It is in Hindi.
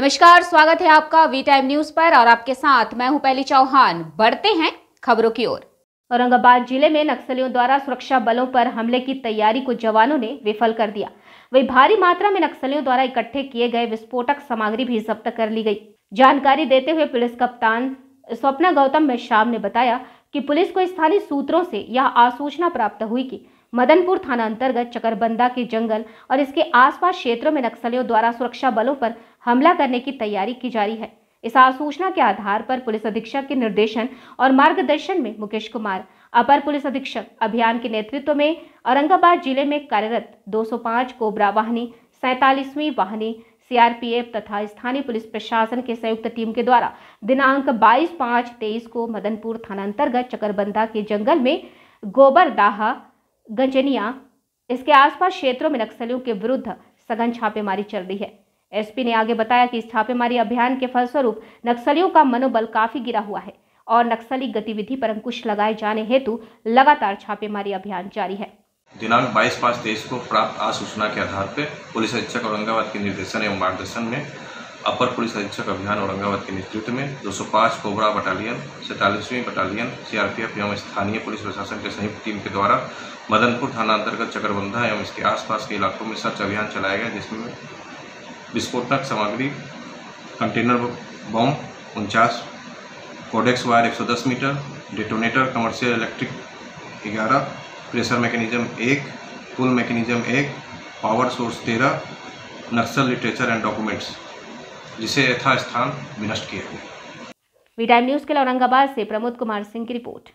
नमस्कार, स्वागत है आपका वी टाइम न्यूज़ पर और आपके साथ मैं हूँ पहली चौहान। बढ़ते हैं खबरों की ओर। औरंगाबाद ज़िले में नक्सलियों द्वारा सुरक्षा बलों पर हमले की तैयारी को जवानों ने विफल कर दिया। वही भारी मात्रा में नक्सलियों द्वारा इकट्ठे किए गए विस्फोटक सामग्री भी जब्त कर ली गई। जानकारी देते हुए पुलिस कप्तान स्वप्ना गौतम मेश्राम ने बताया कि पुलिस को स्थानीय सूत्रों से यह आसूचना प्राप्त हुई कि मदनपुर थाना अंतर्गत चकरबंदा के जंगल और इसके आसपास क्षेत्रों में नक्सलियों द्वारा सुरक्षा बलों पर हमला करने की तैयारी की जा रही है। इस आसूचना के आधार पर पुलिस अधीक्षक के निर्देशन और मार्गदर्शन में मुकेश कुमार, अपर पुलिस अधीक्षक अभियान के नेतृत्व में औरंगाबाद ज़िले में कार्यरत 205 कोबरा वाहिनी, सैतालीसवीं वाहिनी, सीआरपीएफ तथा स्थानीय पुलिस प्रशासन के संयुक्त टीम के द्वारा दिनांक 22 पाँच तेईस को मदनपुर थाना अंतर्गत चकरबंदा के जंगल में गोबर दाहा गंजनिया, इसके आसपास क्षेत्रों में नक्सलियों के विरुद्ध सघन छापेमारी चल रही है। एसपी ने आगे बताया कि इस छापेमारी अभियान के फलस्वरूप नक्सलियों का मनोबल काफ़ी गिरा हुआ है और नक्सली गतिविधि पर अंकुश लगाए जाने हेतु लगातार छापेमारी अभियान जारी है। दिनांक 22 पाँच तेईस को प्राप्त आसूचना के आधार पर पुलिस अधीक्षक औरंगाबाद के निर्देशन एवं मार्गदर्शन में अपर पुलिस अधीक्षक अभियान औरंगाबाद के नेतृत्व में 205 कोबरा बटालियन, सैंतालीसवीं बटालियन, सीआरपीएफ एवं स्थानीय पुलिस प्रशासन के संयुक्त टीम के द्वारा मदनपुर थाना अंतर्गत चकरबंधा एवं इसके आसपास के इलाकों में सर्च अभियान चलाया गया, जिसमें विस्फोटक सामग्री, कंटेनर बम, उनचास, codex wire 110 metre, detonator, commercial electric 11 pressure mechanism एक, पुल मैकेनिज्म एक, पावर सोर्स तेरह, नक्सल लिटरेचर एंड डॉक्यूमेंट्स। जिसे यथास्थान विनष्ट किया गया। वी टाइम न्यूज़ के लिए औरंगाबाद से प्रमोद कुमार सिंह की रिपोर्ट।